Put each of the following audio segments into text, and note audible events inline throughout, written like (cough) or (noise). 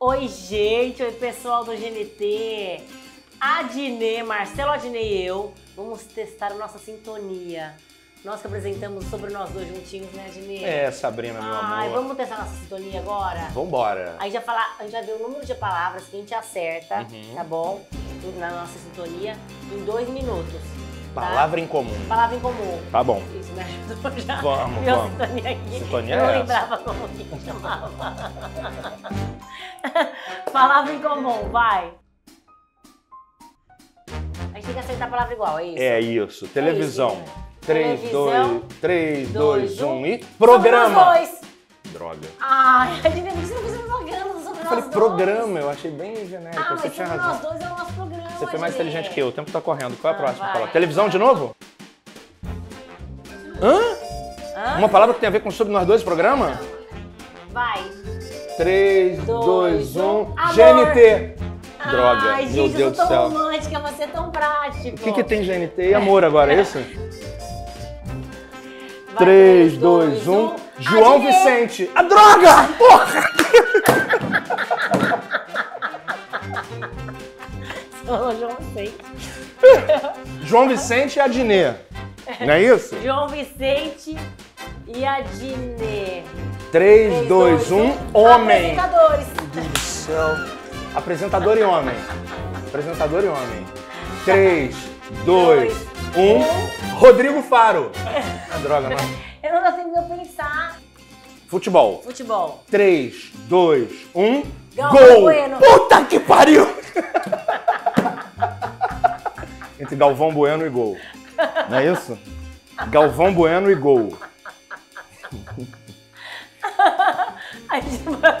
Oi, gente, oi pessoal do GNT. Adnê, Marcelo Adnê e eu vamos testar a nossa sintonia. Nós que apresentamos sobre nós dois juntinhos, né, Adnê? É, Sabrina, meu Ai, amor. vamos testar nossa sintonia agora? Vambora. A gente vai falar, a gente vai ver o número de palavras que a gente acerta, Uhum. tá bom? Na nossa sintonia, em dois minutos. tá? Palavra em comum. Palavra em comum. Tá bom. Isso me ajudou já. Vamos, a vamos. sintonia aqui? Sintonia Eu é lembrava como que chamava. (laughs) (laughs) palavra em comum, vai. A gente tem que acertar a palavra igual, é isso? É isso. Televisão. né? 3, Televisão. 2, 3, 2, Dois, 1 e. Sobre Programa! nós dois. Droga. Ai, a gente não fez propaganda sobre nós Eu falei dois. programa, eu achei bem genérico. Ah, você tinha sobre razão. nós dois é o nosso programa. Você foi mais Adnê. inteligente que eu, o tempo tá correndo. Qual é a Ah, próxima vai. Televisão de novo? Hã? Hã? Uma palavra que tem a ver com sobre nós dois programa? Vai. 3, Dois, 2, um. 1. Amor. GNT! Droga, Ai, meu gente, Deus eu do sou tão céu. romântica, você é tão prático. O que, que tem GNT e amor agora, é isso? (laughs) Vai, 3, 2, 1. João Adnê. Vicente! A droga! Porra! (laughs) Sou João Vicente. João Vicente e Adnê. Não é isso? João Vicente e a Dinê. 3, 2, 1. Homem! Apresentadores. Meu Deus do céu. Apresentador e homem. Apresentador e homem. 3, 2, 1. Rodrigo Faro. A (laughs) droga, não. Eu não de eu pensar. Futebol. Futebol. 3, 2, 1. Galvão Gol! Bueno. Puta que pariu! (laughs) Entre Galvão Bueno e gol. Não é isso? Galvão Bueno e gol. (laughs) Vai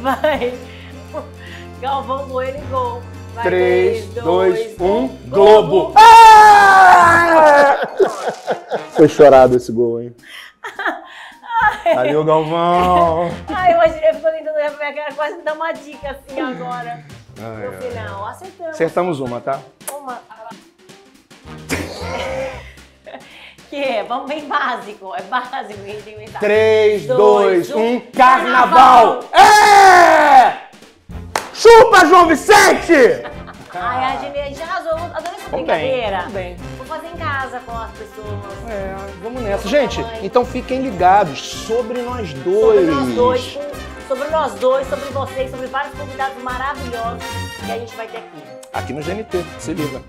Vai. Galvão Bueno e gol. Vai, 3, três, 2, 1. um. Globo. Ah! Foi chorado esse gol, hein? Valeu, Galvão. Ai, eu imaginei, eu ficou tentando minha cara, quase me dar uma dica assim agora. Ai, No ai. final, acertamos. Acertamos uma, tá? Que é? Vamos bem básico. É básico que a gente tem que inventar. 3, Dois, 2, um. 1. Carnaval. É! Chupa, João Vicente! Ai, a gente, a gente arrasou. Adorei essa Vamos brincadeira. vamos bem. Vou fazer em casa com as pessoas. É, vamos nessa. Gente, então fiquem ligados sobre nós Sobre dois. nós dois, com- sobre nós dois, sobre vocês, sobre vários convidados maravilhosos que a gente vai ter aqui. Aqui no GNT, se liga.